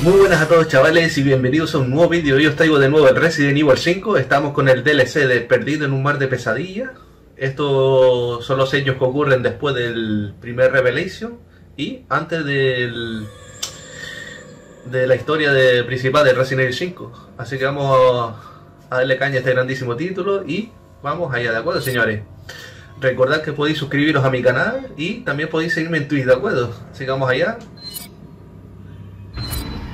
Muy buenas a todos chavales y bienvenidos a un nuevo vídeo. Hoy os traigo de nuevo el Resident Evil 5. Estamos con el DLC de Perdido en un mar de pesadillas. Estos son los hechos que ocurren después del primer Revelation y antes del de la historia de, principal de Resident Evil 5. Así que vamos a darle caña a este grandísimo título y vamos allá, ¿de acuerdo señores? Recordad que podéis suscribiros a mi canal y también podéis seguirme en Twitch, ¿de acuerdo? Así que vamos allá.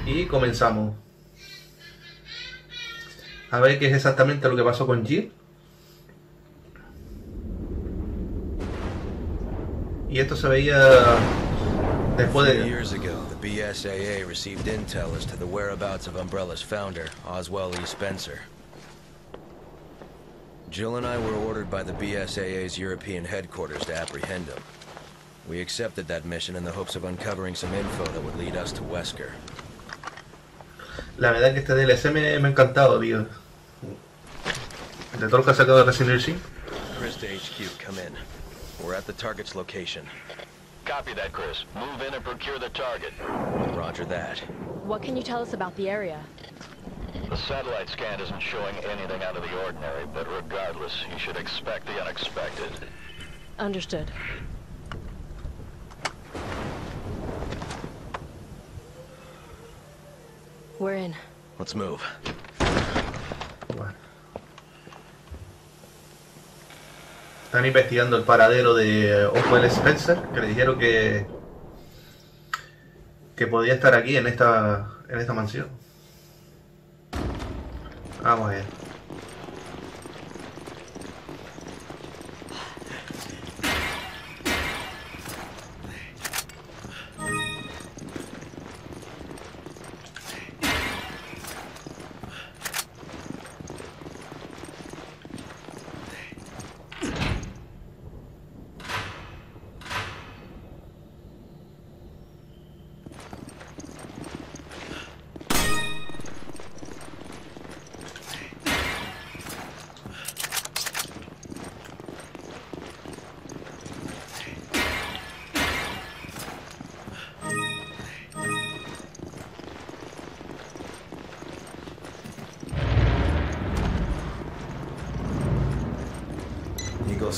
Y comenzamos. A ver qué es exactamente lo que pasó con Jill. Y esto se veía después de... Years ago, the BSAA received intel as to the whereabouts of Umbrella's founder, Oswell E. Spencer. Jill and I were ordered by the BSAA's European headquarters to apprehend him. We accepted that mission in the hopes of uncovering some info that would lead us to Wesker. La verdad que este DLC me, me ha encantado, tío. De todo lo que ha sacado de Resident Evil 5. Chris to HQ, come in. We're at the target's location. Copy that, Chris. Move in and procure the target. Roger that. What can you tell us about the area? The satellite scan isn't showing anything out of the ordinary, but regardless, you should expect the unexpected. Understood. We're in. Let's move. Bueno. Están investigando el paradero de Oswald Spencer, que le dijeron que que podía estar aquí en esta en esta mansión. Vamos a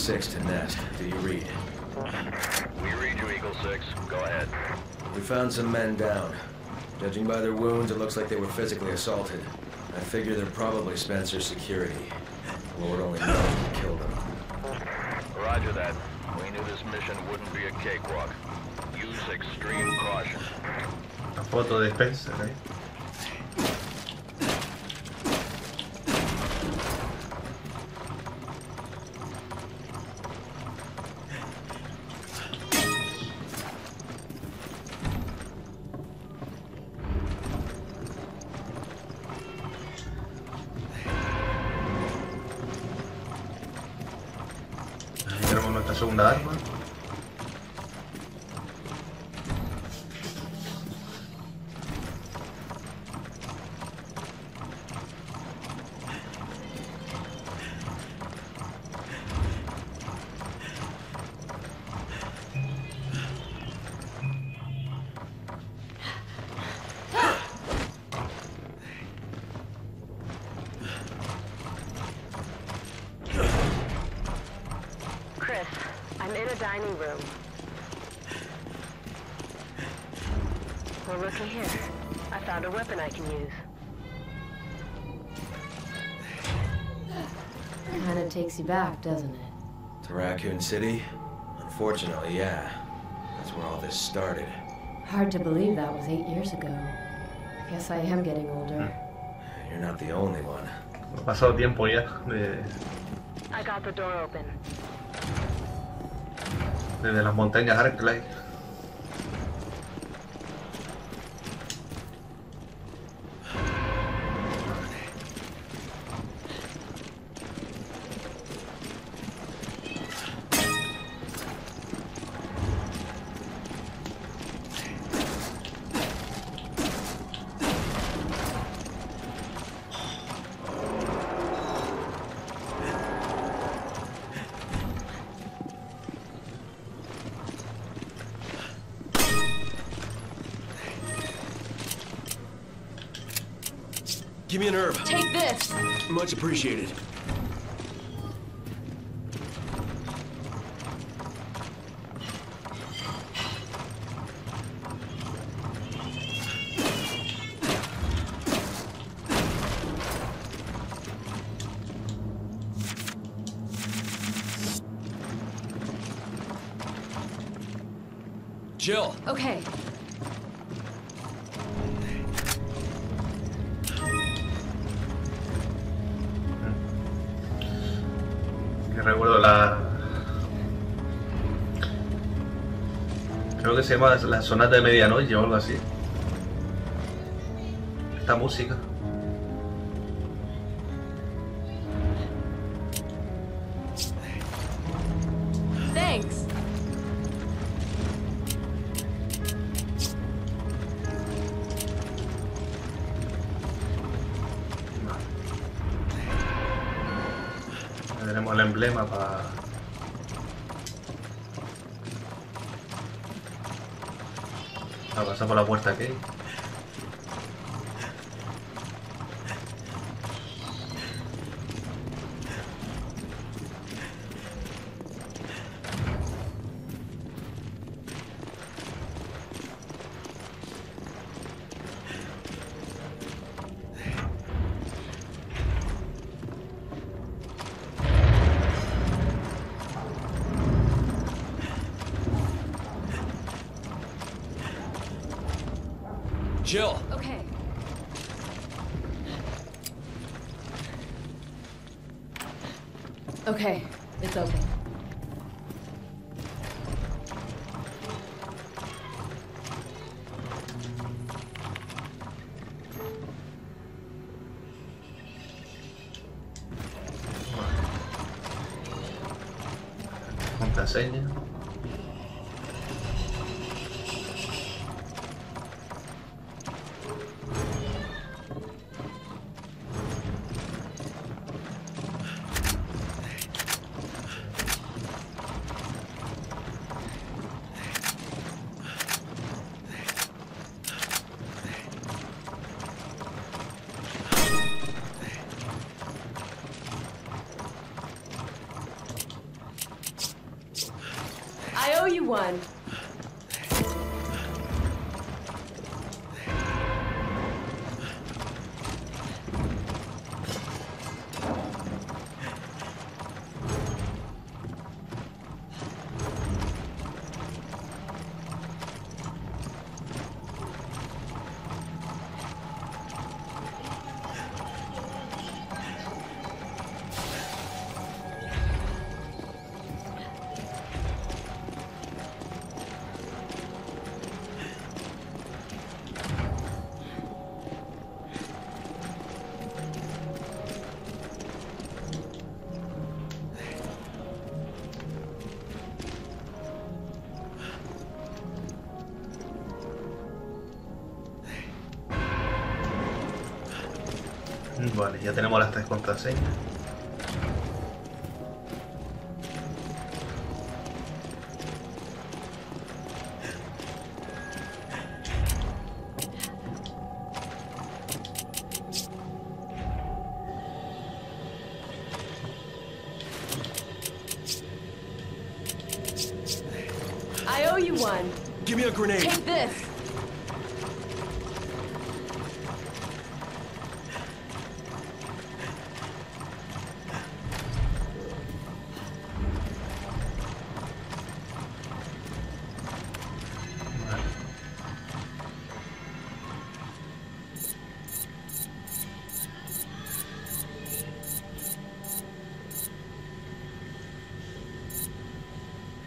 6 to Nest. Do you read? We read you, Eagle 6. Go ahead. We found some men down. Judging by their wounds, it looks like they were physically assaulted. I figure they're probably Spencer's security. Lord only knows who killed them. Roger that. We knew this mission wouldn't be a cakewalk. Use extreme caution. La foto de Spencer ¿eh? ahí. Back, doesn't it? To Raccoon City? Unfortunately, yeah. That's where all this started. Hard to believe that was eight years ago. I guess I am getting older. Hmm. You're not the only one. Ha pasado tiempo ya de- I got the door open. desde las montañas Arklay. Give me an herb. Take this! Much appreciated. Jill, Okay. Se llama la sonata de medianoche o algo así. Esta música. Okay. Okay, it's open. Ya tenemos las tres contraseñas.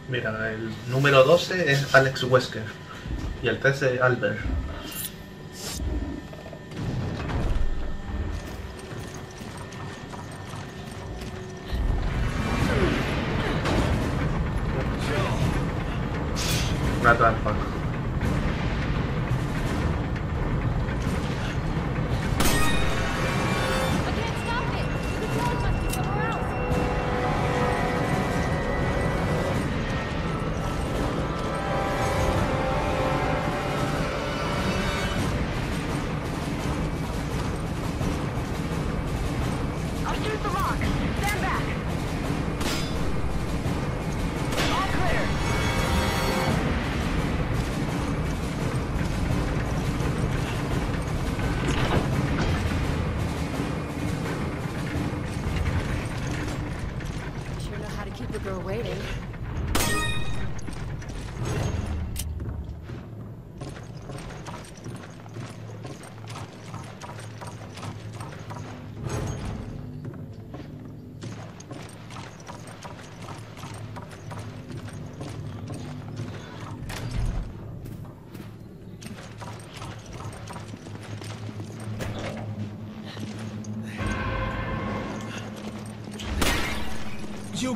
Mira, el número 12 es Alex Wesker y el 13 Albert.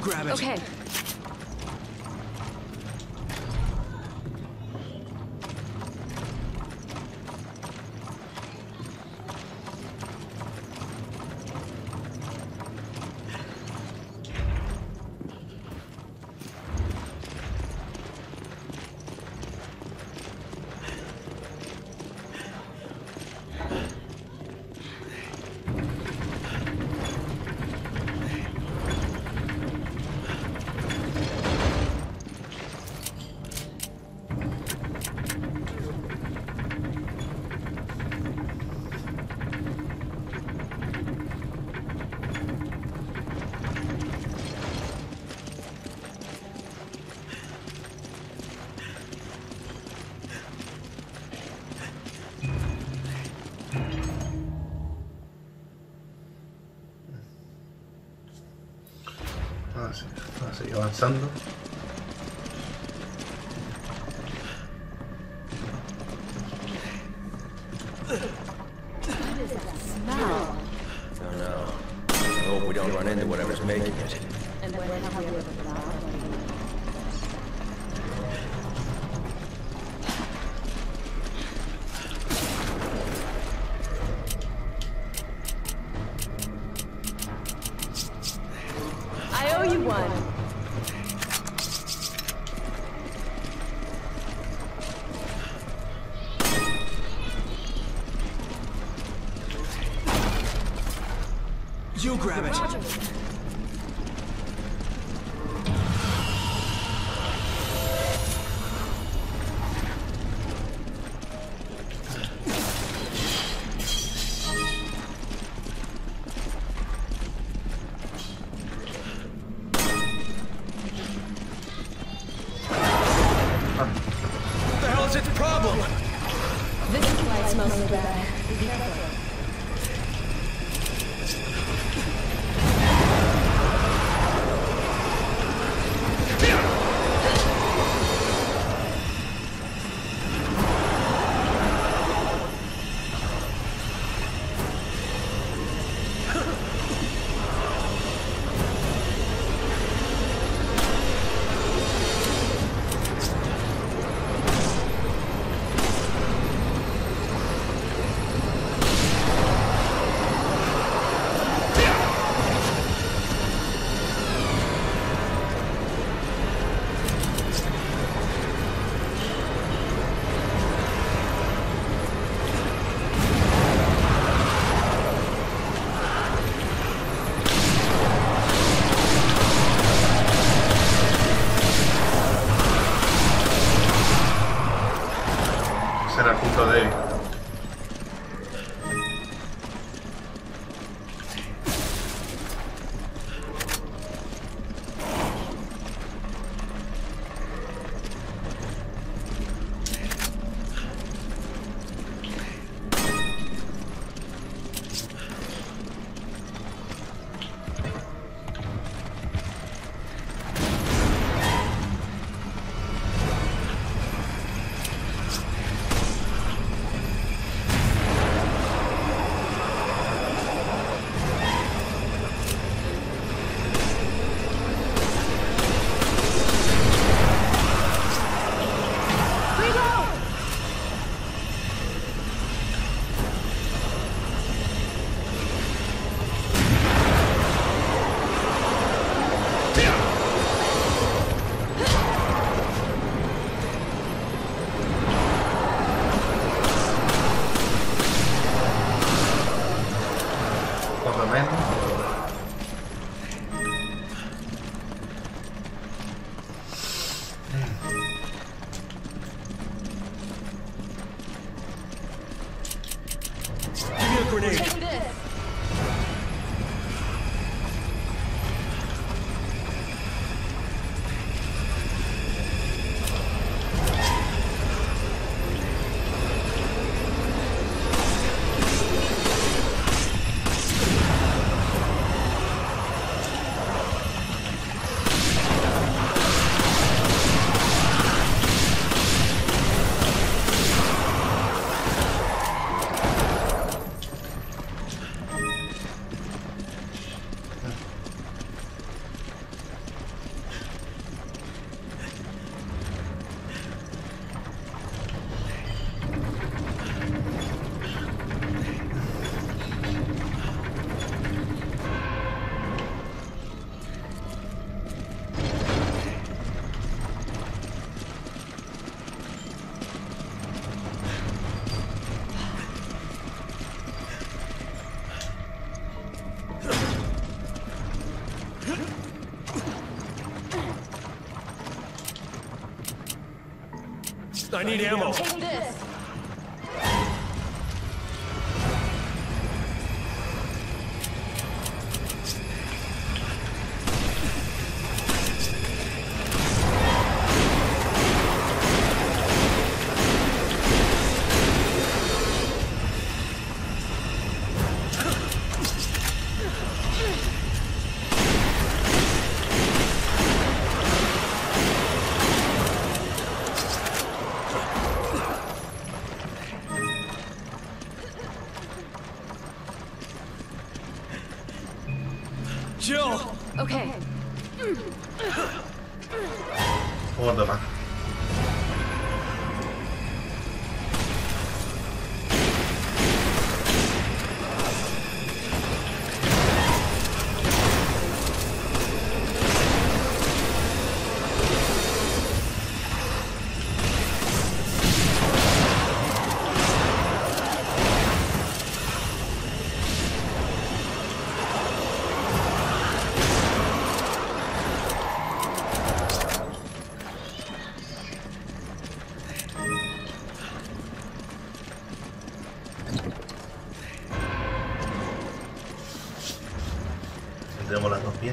Grab it. Okay. pensando I need ammo.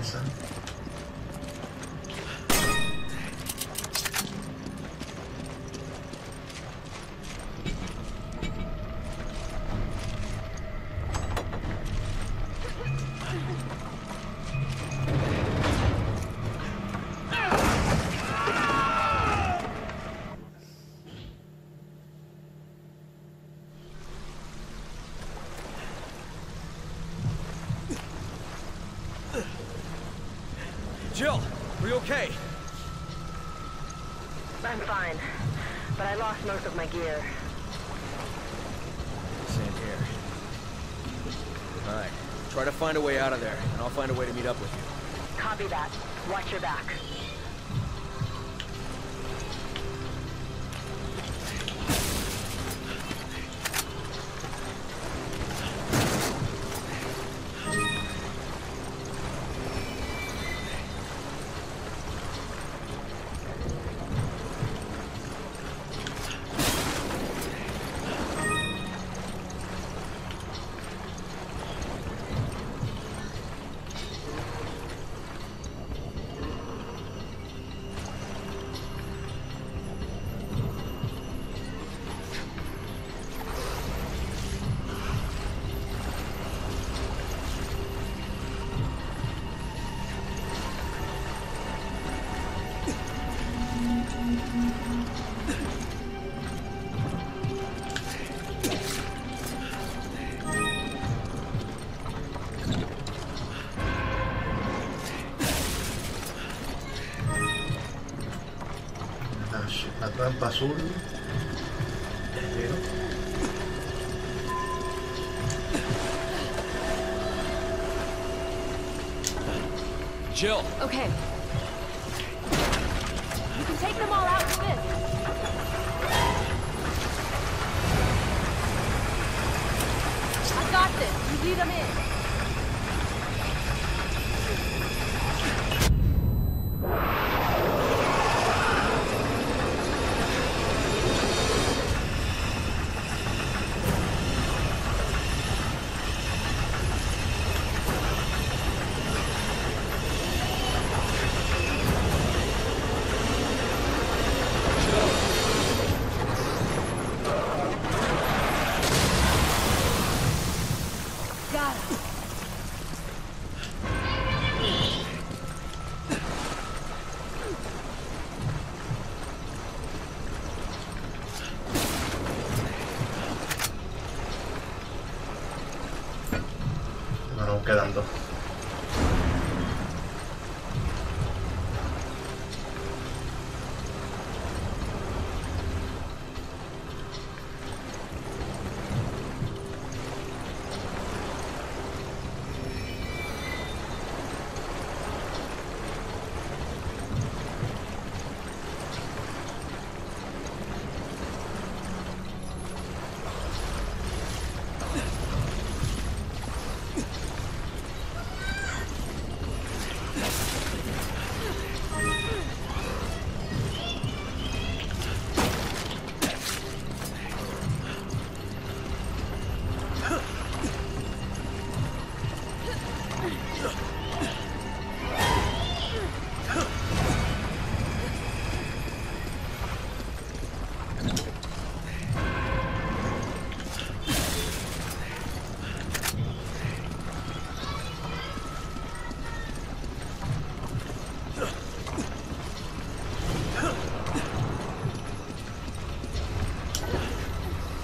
Tendremos las Jill, are you okay? I'm fine, but I lost most of my gear. Same here. Alright, try to find a way out of there, and I'll find a way to meet up with you. Copy that. Watch your back.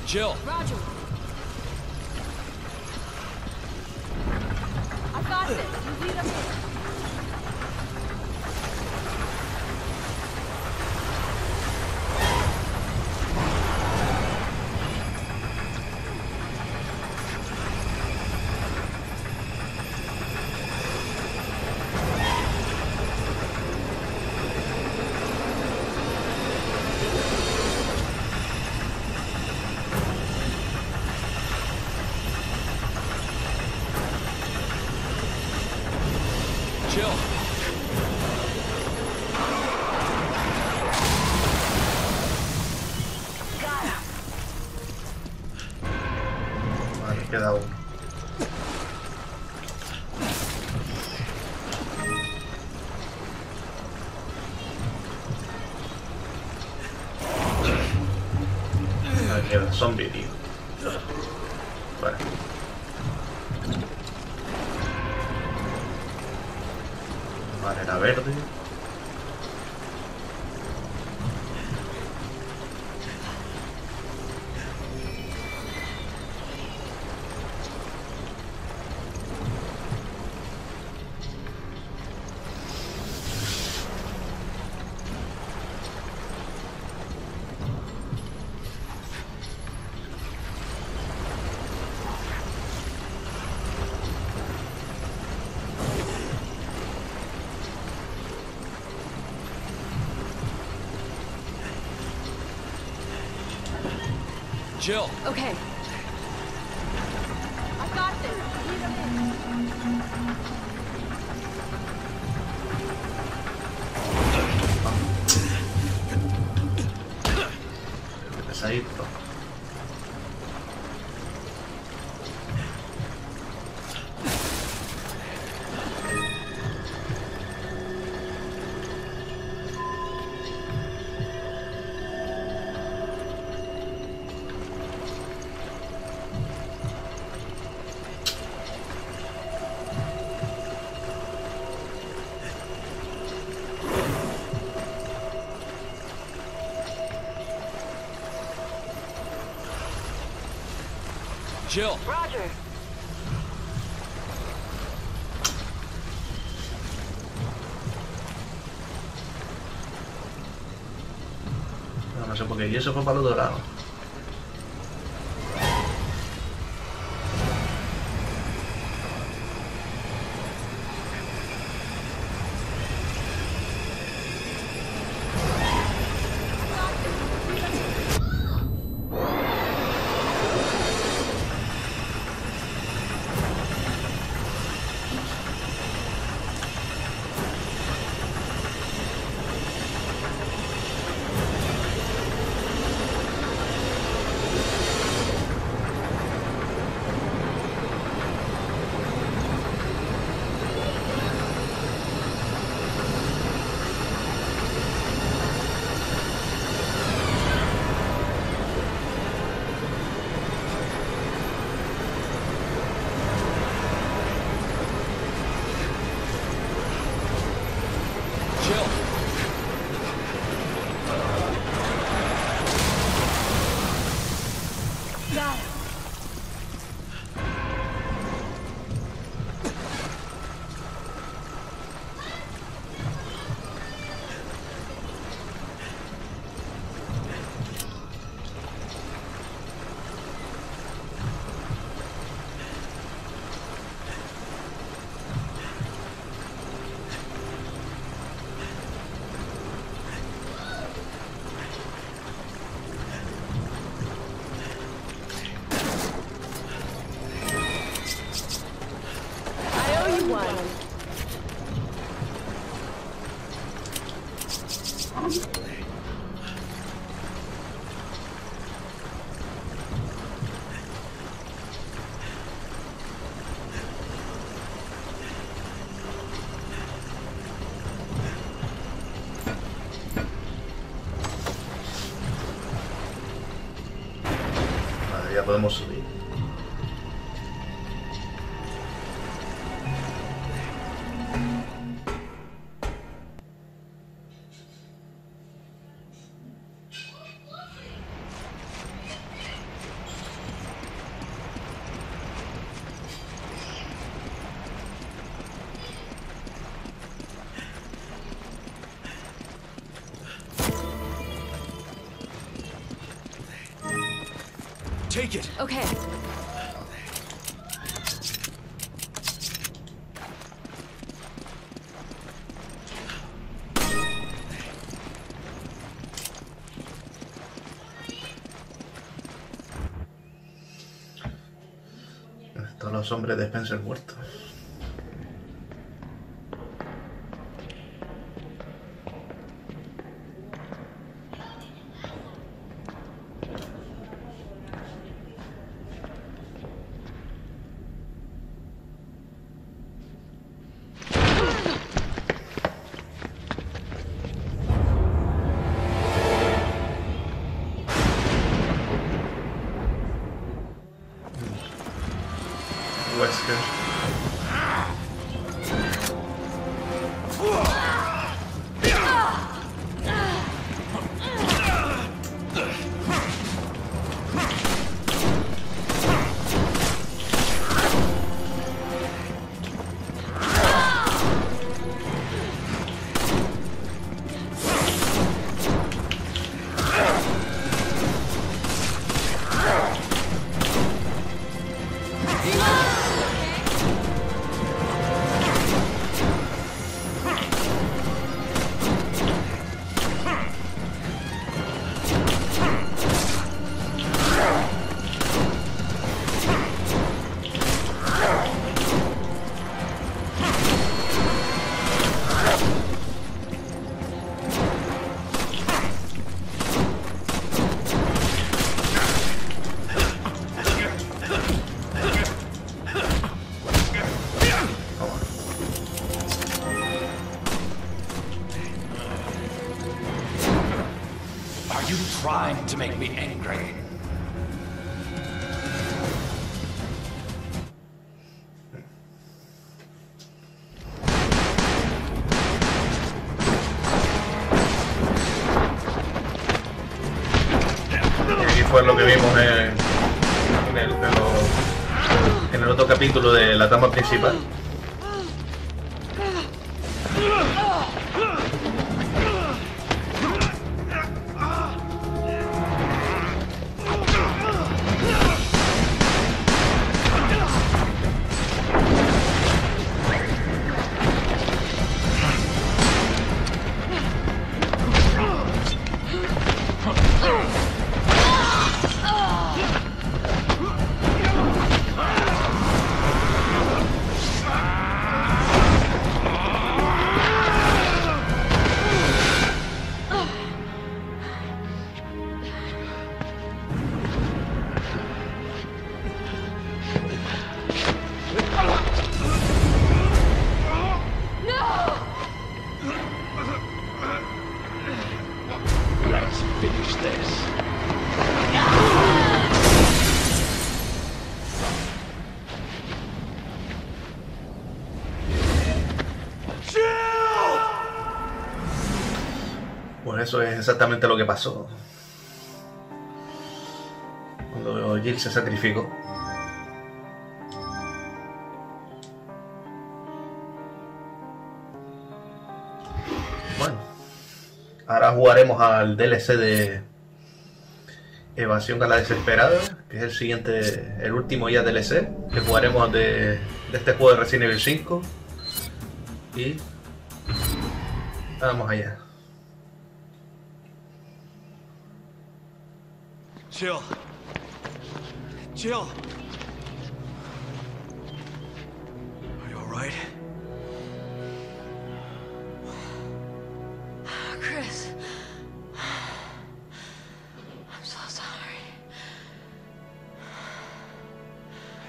Jill, Roger. Queda uno. Ah, mierda, zombie, tío. Jill. Okay. Roger. No, no sé por qué. Y eso fue para lo dorado. Podemos Take it. Okay. Todos los hombres de Spencer muertos. Fue lo que vimos en, el, en el otro capítulo de la trama principal. Eso es exactamente lo que pasó. Cuando Jill se sacrificó. Bueno. Ahora jugaremos al DLC de Evasión a la Desesperada, que es el siguiente, el último ya DLC, que jugaremos de, de este juego de Resident Evil 5. Y vamos allá. Jill. Jill. Are you alright? Chris. I'm so sorry.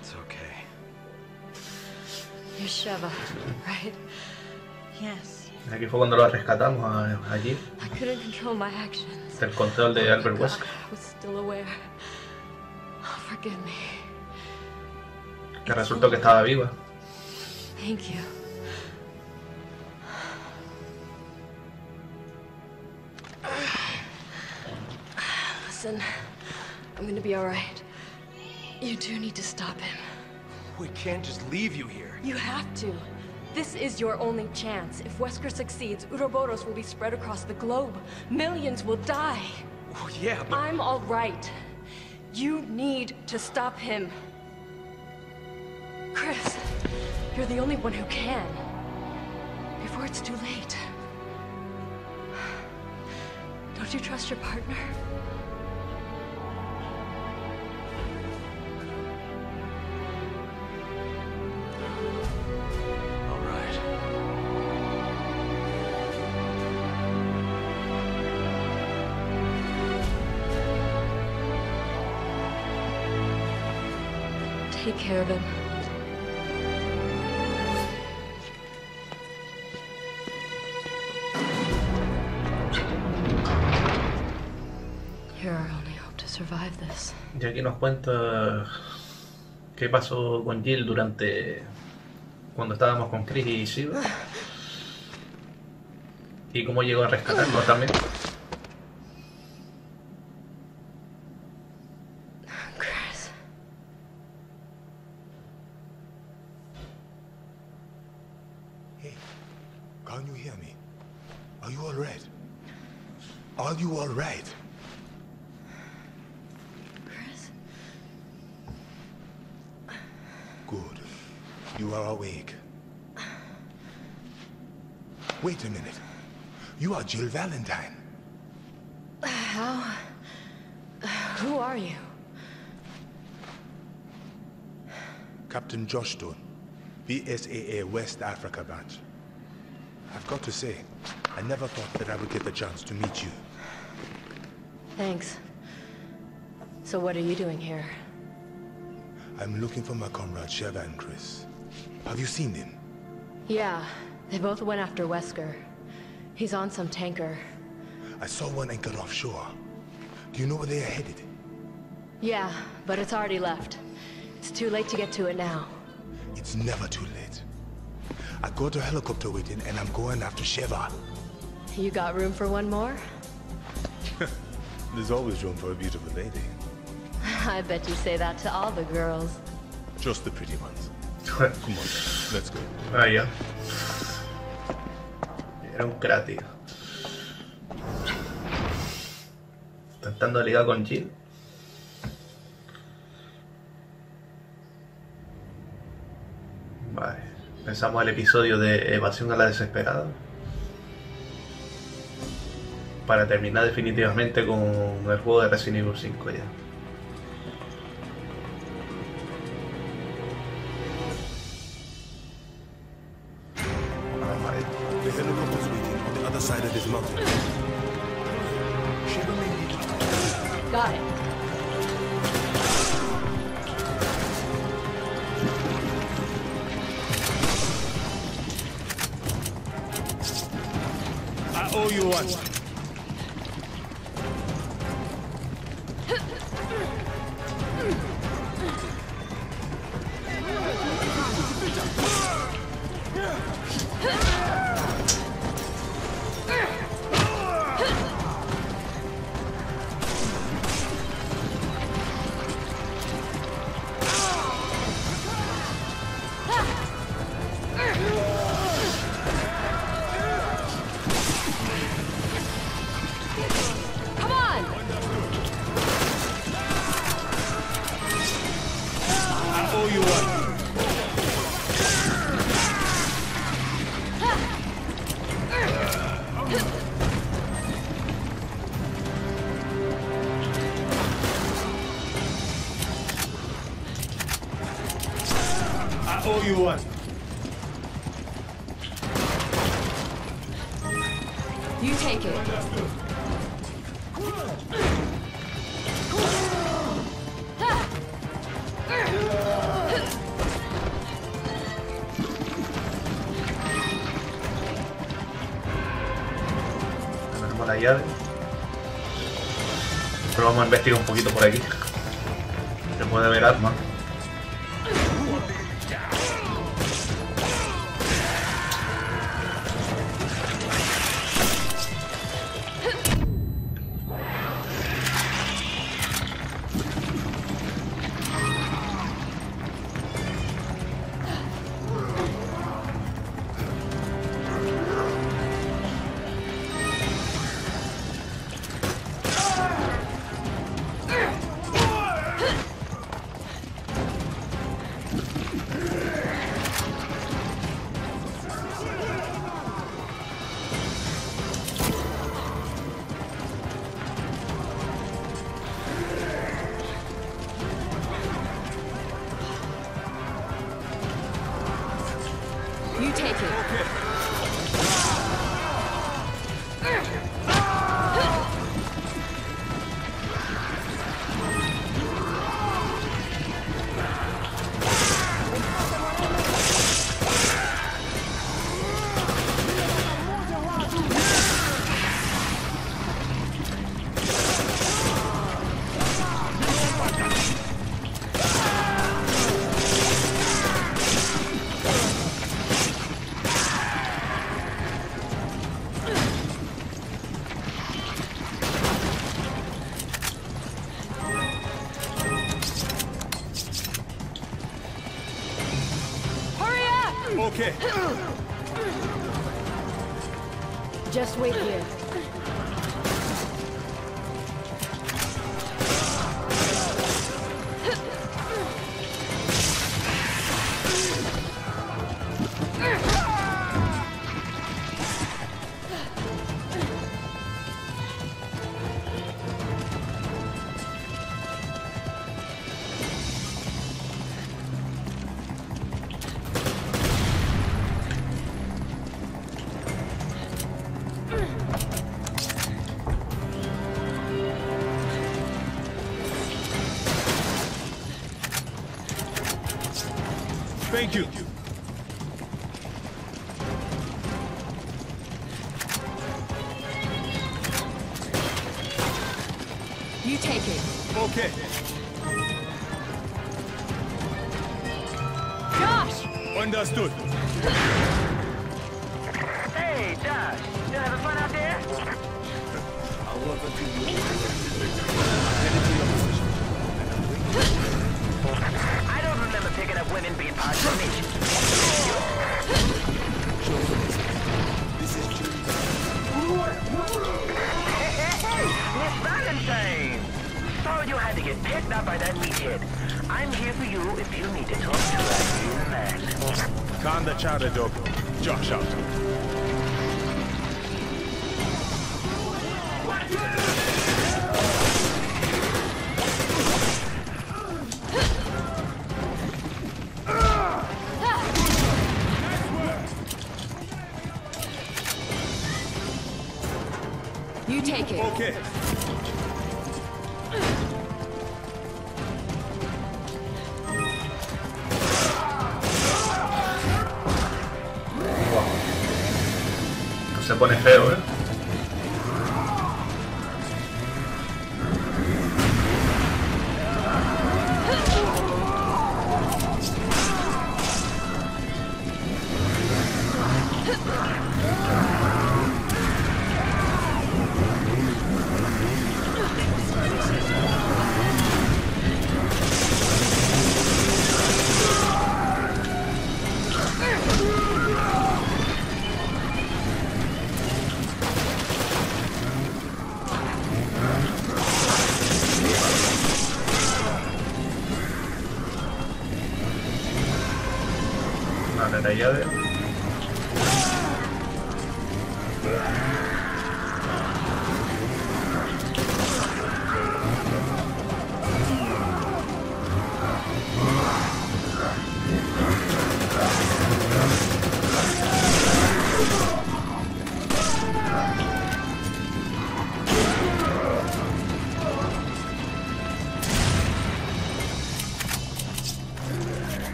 It's okay. You're Sheva, right? Yes. Aquí fue cuando lo rescatamos allí, I couldn't control my actions. Del control de Albert Wesker, I was still aware. Oh, forgive me. que resultó que estaba viva. Thank you. Listen, I'm gonna be alright. You do need to stop him. We can't just leave you here. You have to. This is your only chance. If Wesker succeeds, Uroboros will be spread across the globe. Millions will die. Oh, yeah, but I'm all right. You need to stop him. Chris, you're the only one who can. Before it's too late. Don't you trust your partner? Care of him. You're our only hope to survive this. Y aquí nos cuenta qué pasó con Jill durante cuando estábamos con Chris y Shiva. Y cómo llegó a rescatarlo también. Jill Valentine. How? Who are you? Captain Josh Stone, BSAA West Africa branch. I've got to say, I never thought that I would get the chance to meet you. Thanks. So what are you doing here? I'm looking for my comrade Sheva and Chris. Have you seen them? Yeah, they both went after Wesker. He's on some tanker. I saw one anchored offshore. Do you know where they are headed? Yeah, but it's already left. It's too late to get to it now. It's never too late. I got a helicopter waiting and I'm going after Sheva. You got room for one more? There's always room for a beautiful lady. I bet you say that to all the girls. Just the pretty ones. Come on, let's go. Ah, ya. Era un crack, tío. Intentando ligar con Jill. Vale. Pensamos el episodio de Evasión a la Desesperada. Para terminar definitivamente con el juego de Resident Evil 5 ya. Owe you one. You take it. Tenemos la llave. Pero vamos a investigar un poquito por aquí. Se puede ver armas. Okay.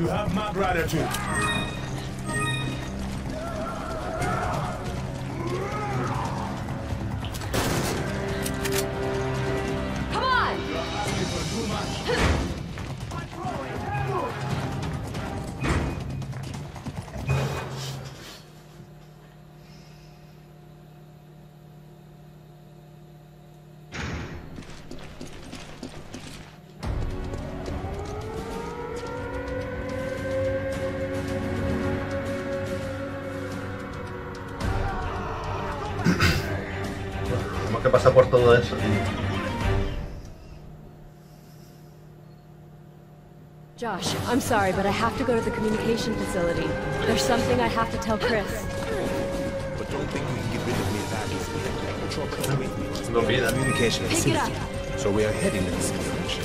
You have my gratitude. Tenemos que pasar por todo eso. Josh, I'm sorry, but I have to go to the communication facility. There's something I have to tell Chris. But don't think you can get rid of me that easily. Patrol comes with me. Communication Pick it up. So we are heading to this mission.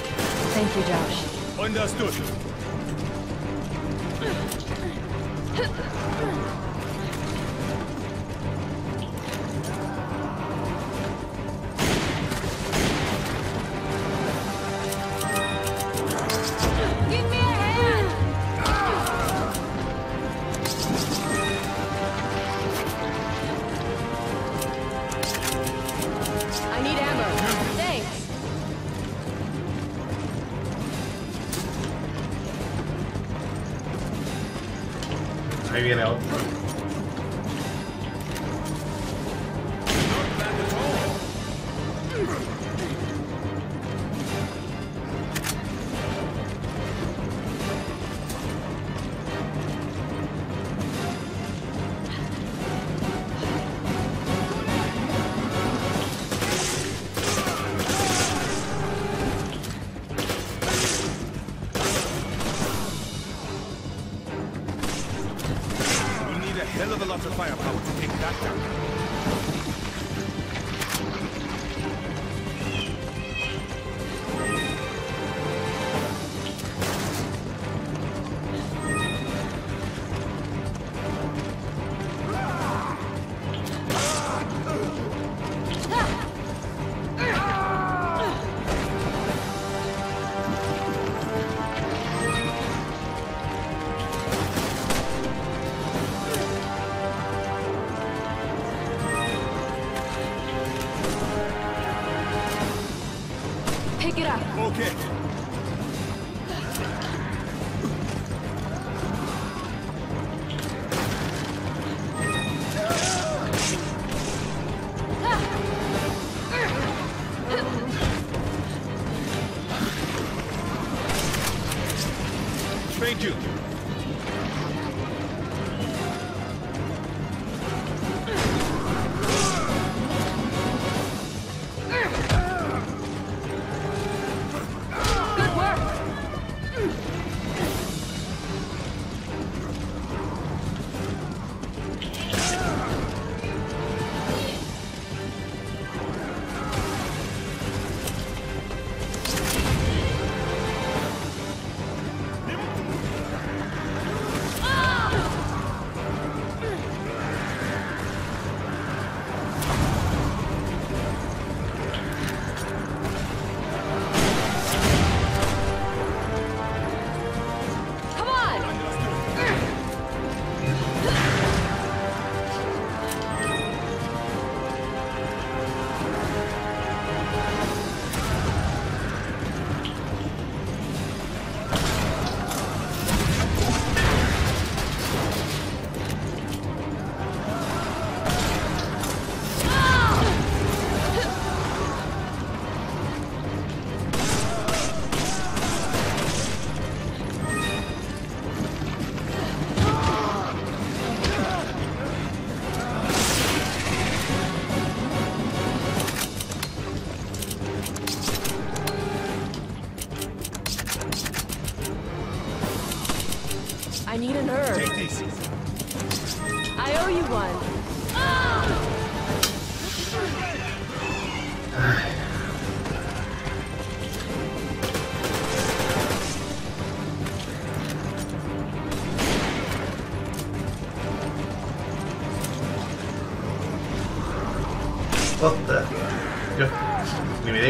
Thank you, Josh. Understood.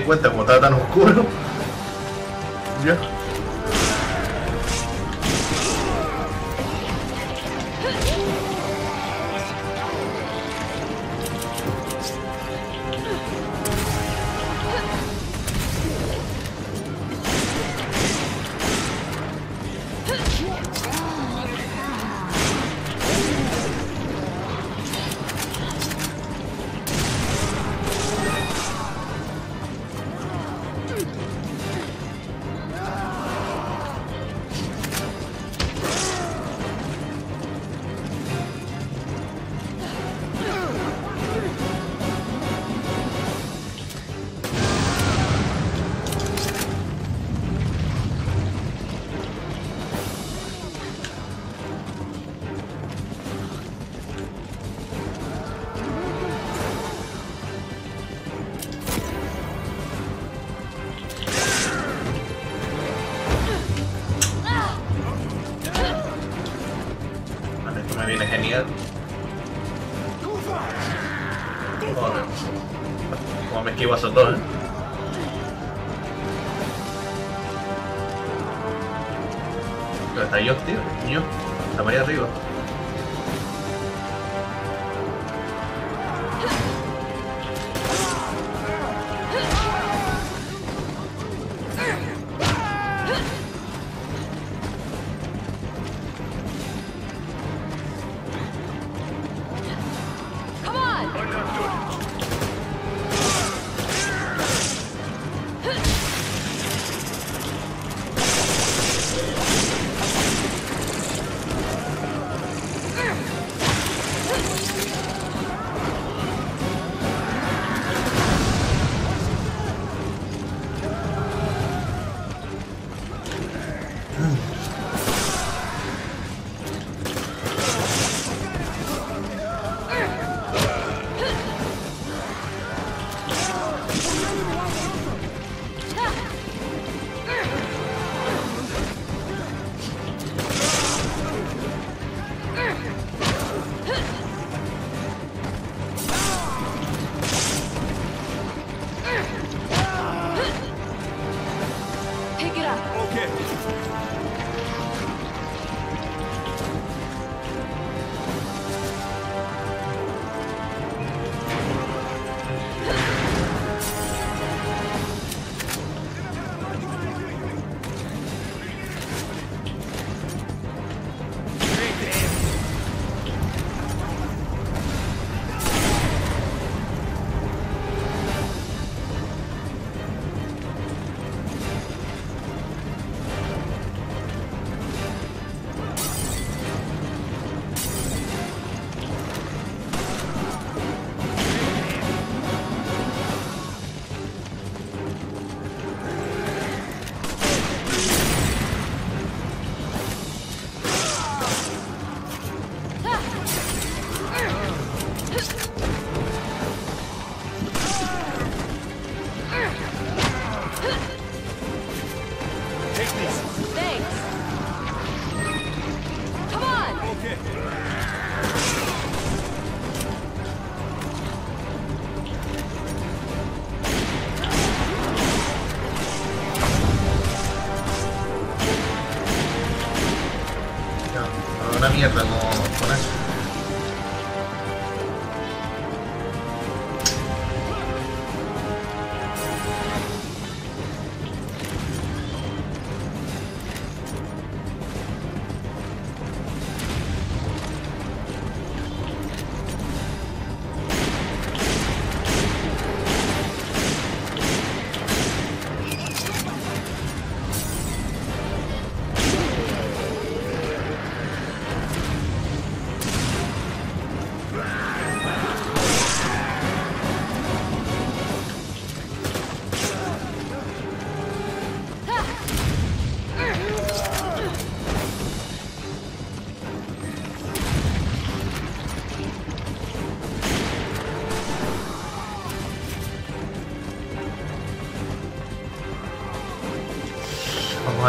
cuenta como estaba tan oscuro. Joder. Como me esquivo a Sotol. ¿Dónde ¿eh? está Dios, tío? Dios. Está para allá arriba.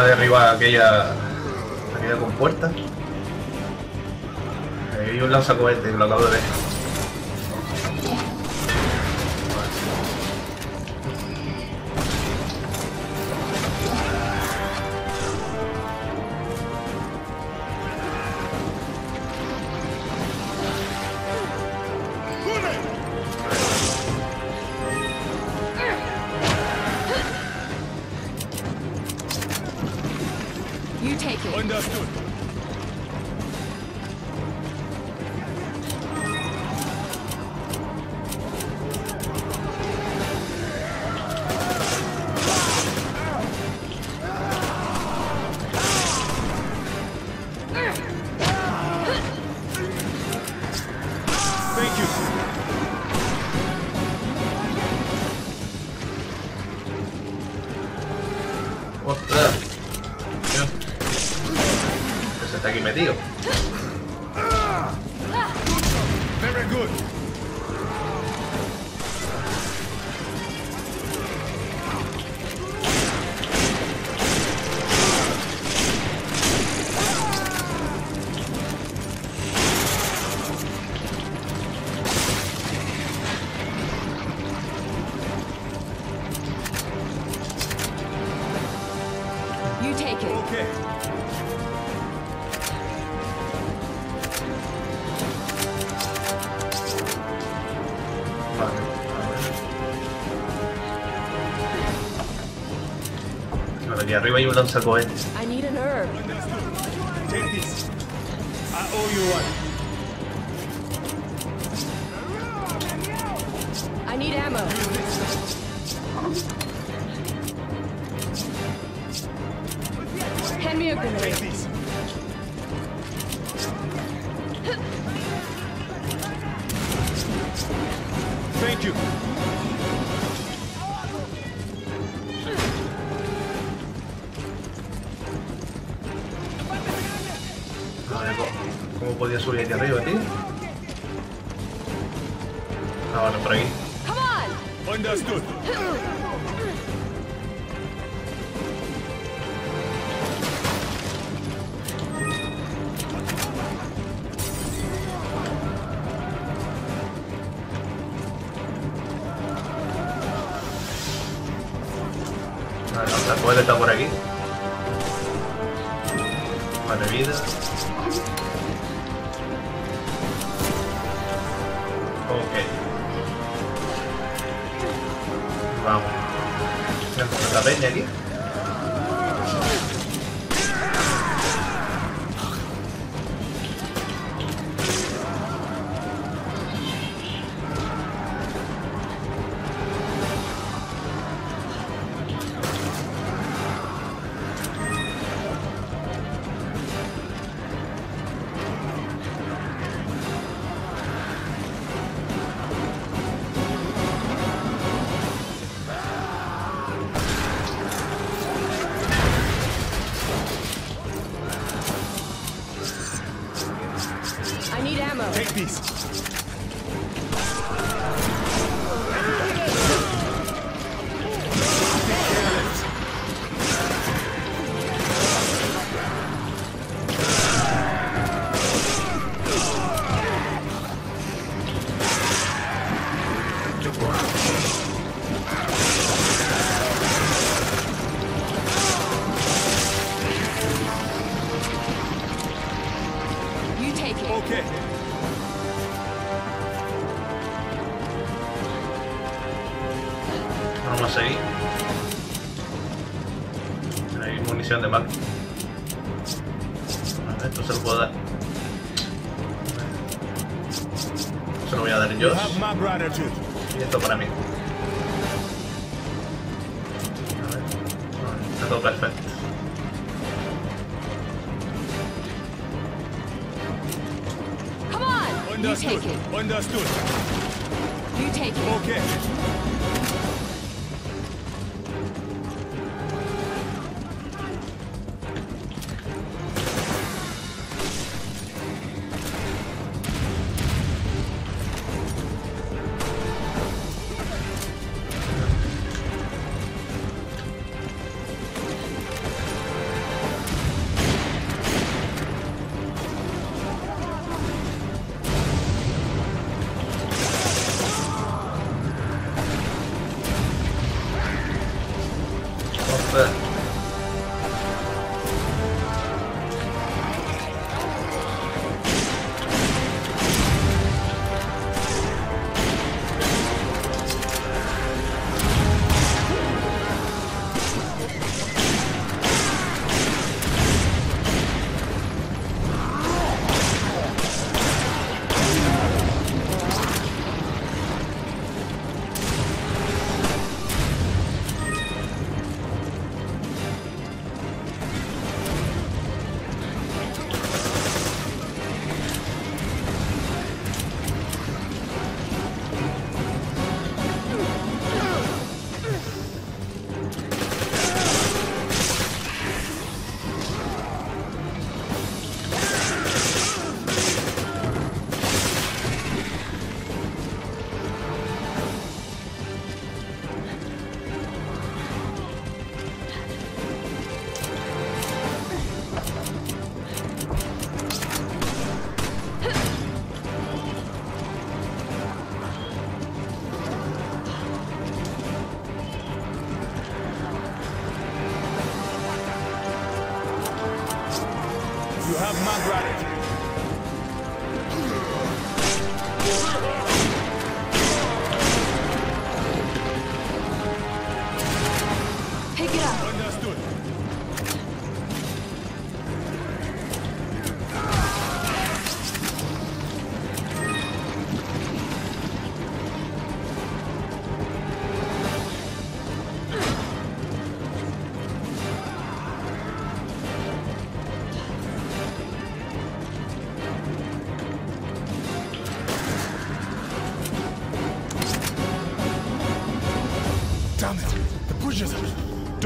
derribar aquella, aquella compuerta. Ahí un lanzacohetes, lo acabo de ver. ¡Ostras! Dios. Pues está aquí metido. Very good. lanzacohetes.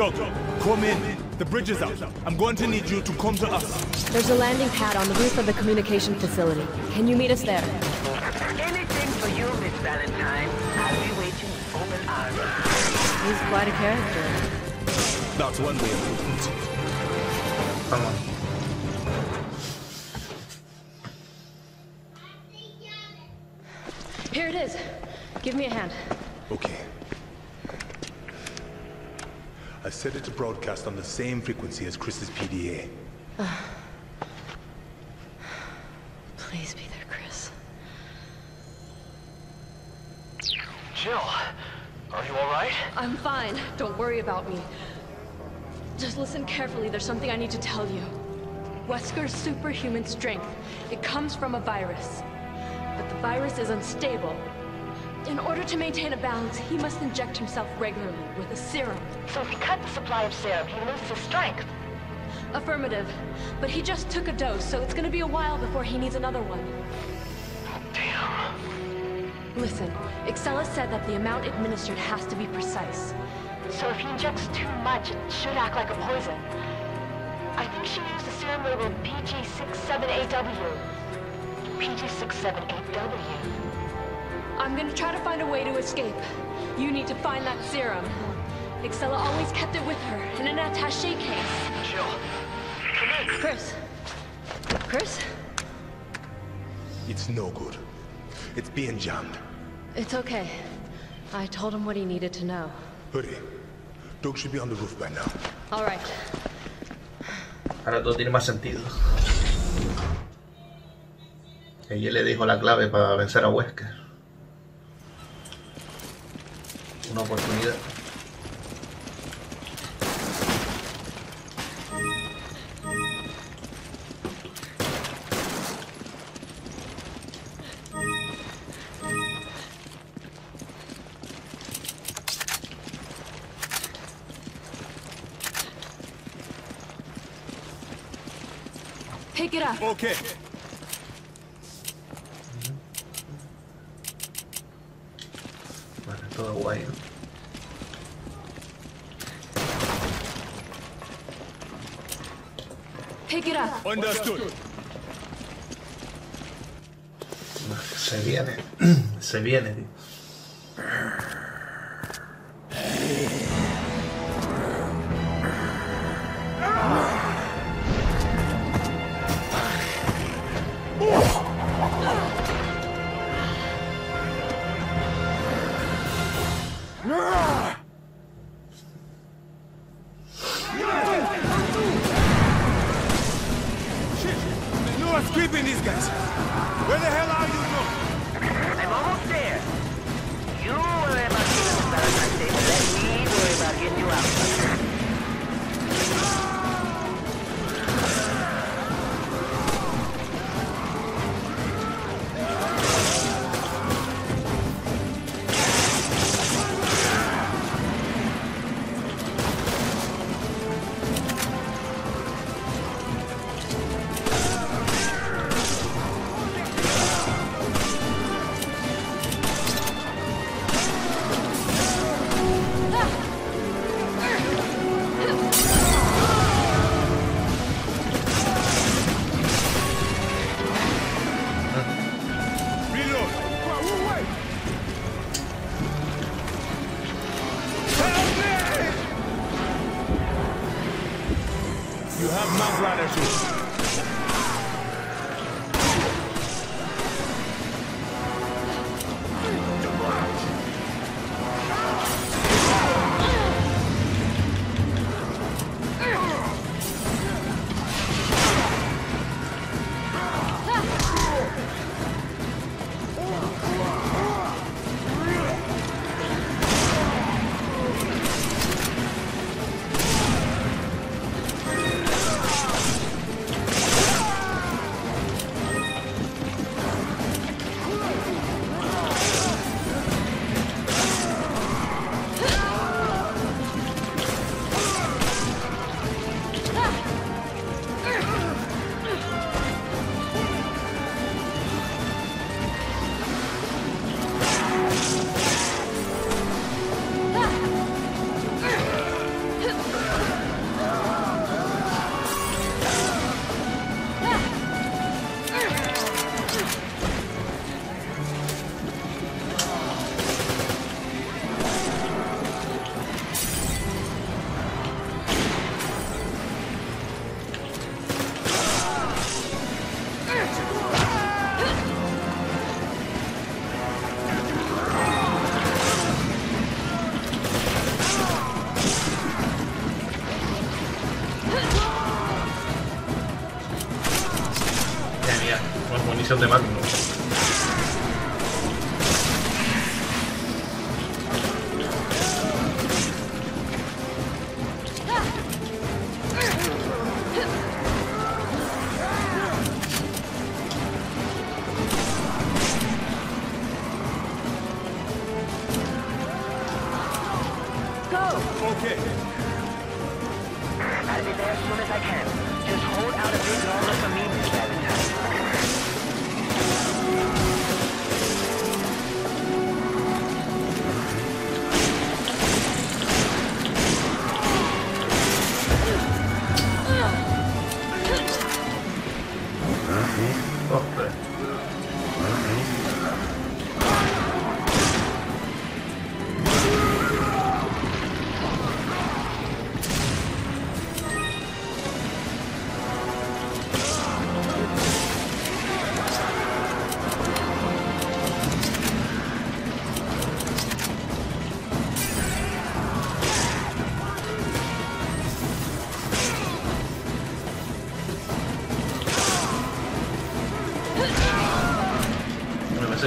Out. Come in. The bridge is out. I'm going to need you to come to us. There's a landing pad on the roof of the communication facility. Can you meet us there? Anything for you, Miss Valentine. I'll be waiting with open arms. He's quite a character. That's one way of putting it. vamos. Here broadcast on the same frequency as Chris's PDA. Please be there, Chris. Jill, are you alright? I'm fine. Don't worry about me. Just listen carefully. There's something I need to tell you. Wesker's superhuman strength. It comes from a virus. But the virus is unstable. In order to maintain a balance, he must inject himself regularly with a serum. So if he cut the supply of serum, he loses his strength. Affirmative. But he just took a dose, so it's gonna be a while before he needs another one. Oh, damn. Listen, Excella said that the amount administered has to be precise. So if he injects too much, it should act like a poison. I think she used a serum labeled PG67AW. PG67AW. I'm gonna try to find a way to escape. You need to find that serum. Excella always kept it with her in an attaché case. Jill, Chris. Chris? It's no good. It's being jammed. It's okay. I told him what he needed to know. Hurry. Doug should be on the roof by now. All right. Ahora todo tiene más sentido. Ella le dijo la clave para vencer a Wesker. Una oportunidad. Pick it up. Okay. Understood. Se viene. Se viene, tío.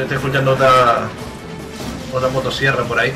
Estoy escuchando otra, otra motosierra por ahí.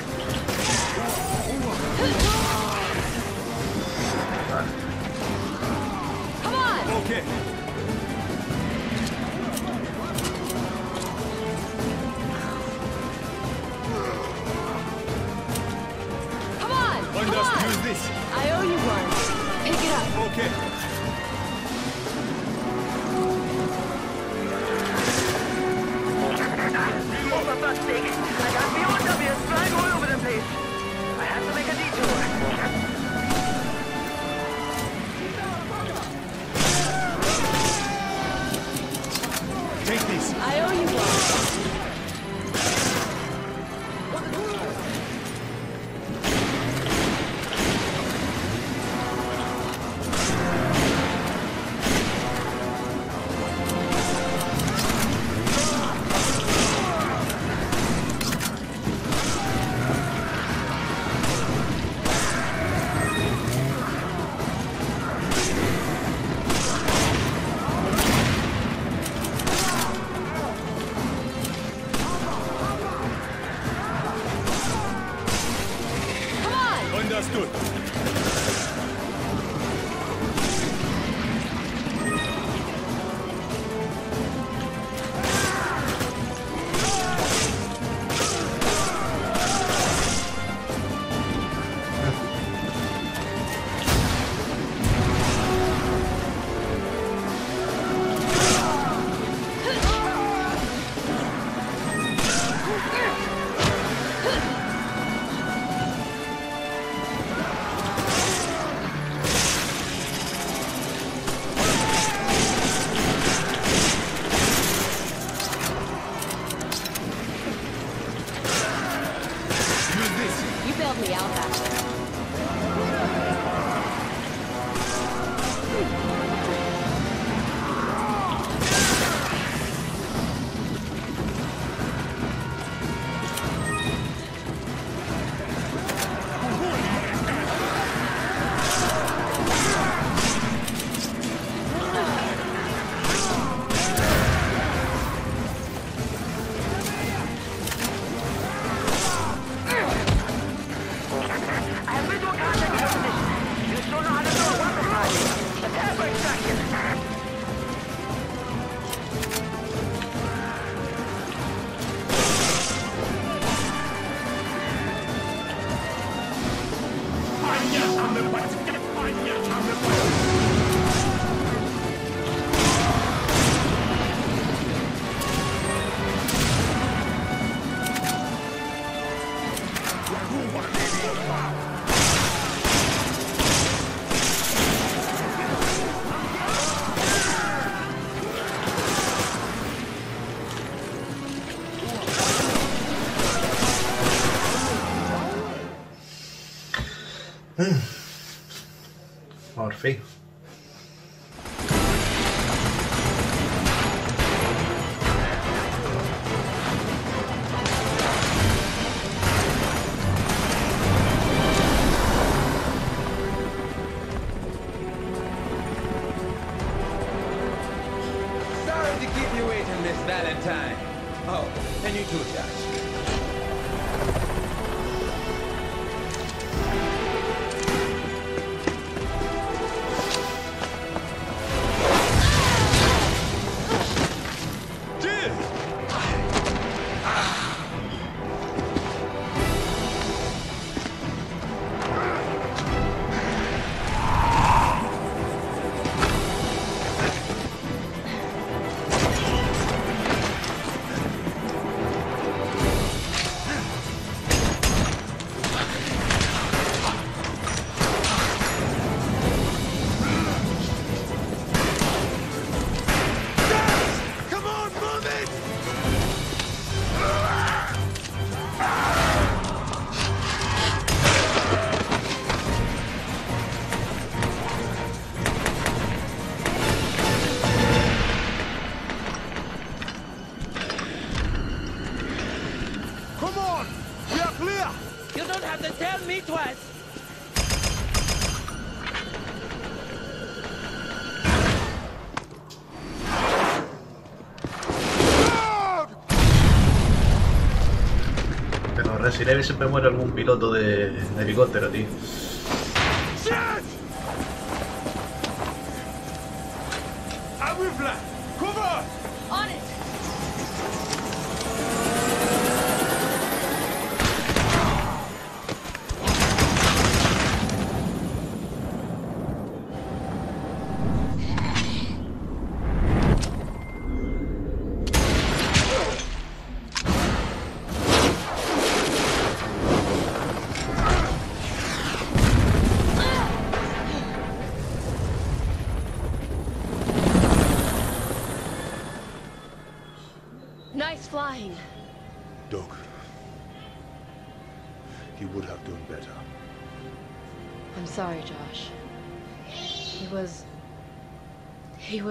Resident Evil siempre muere algún piloto de, de helicóptero, tío.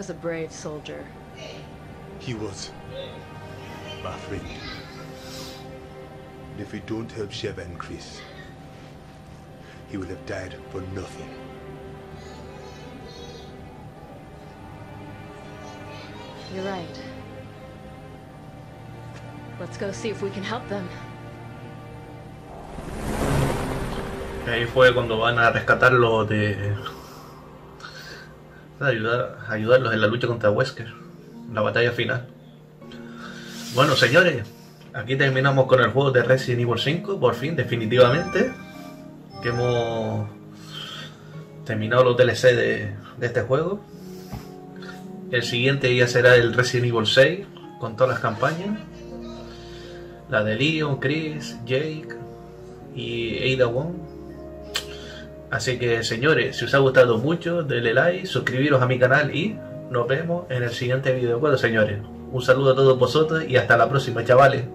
Was a brave soldier. He was my friend. And if we don't help Sheva and Chris, he will have died for nothing. You're right. Let's go see if we can help them. Ahí fue cuando van a rescatarlos de. de ayudar, ayudarlos en la lucha contra Wesker. La batalla final. Bueno, señores, aquí terminamos con el juego de Resident Evil 5, por fin, definitivamente. Que hemos terminado los DLC de, de este juego. El siguiente ya será el Resident Evil 6, con todas las campañas. La de Leon, Chris, Jake y Ada Wong. Así que señores, si os ha gustado mucho, denle like, suscribiros a mi canal y nos vemos en el siguiente video. Bueno señores, un saludo a todos vosotros y hasta la próxima chavales.